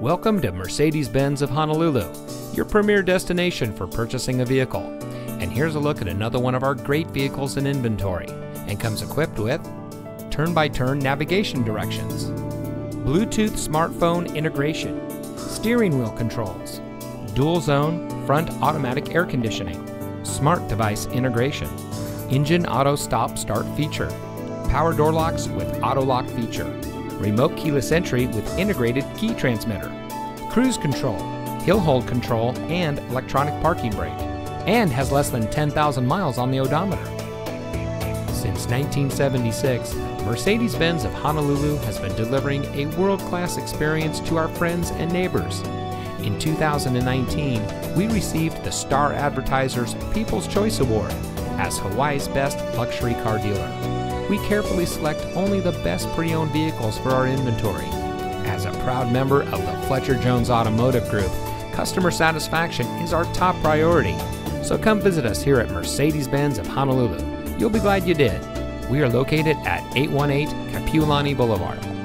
Welcome to Mercedes Benz of Honolulu, your premier destination for purchasing a vehicle. And here's a look at another one of our great vehicles in inventory and comes equipped with turn by turn navigation directions, Bluetooth smartphone integration, steering wheel controls, dual zone front automatic air conditioning, smart device integration, engine auto stop start feature, power door locks with auto lock feature remote keyless entry with integrated key transmitter, cruise control, hill hold control, and electronic parking brake, and has less than 10,000 miles on the odometer. Since 1976, Mercedes Benz of Honolulu has been delivering a world class experience to our friends and neighbors. In 2019, we received the Star Advertiser's People's Choice Award as Hawaii's best luxury car dealer we carefully select only the best pre owned vehicles for our inventory. As a proud member of the Fletcher Jones Automotive Group, customer satisfaction is our top priority. So come visit us here at Mercedes Benz of Honolulu. You'll be glad you did. We are located at 818 Kapiolani Boulevard.